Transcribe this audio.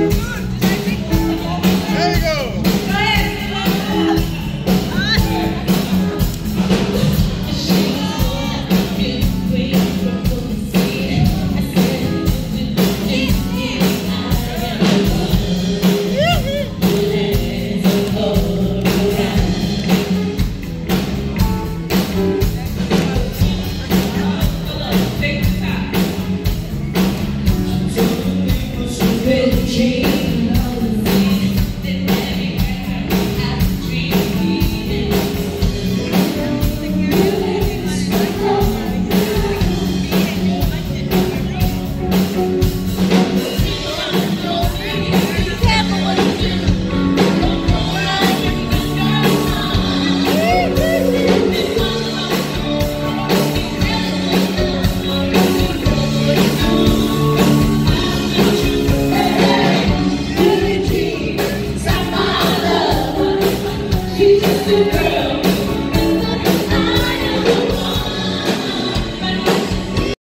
There She's a girl.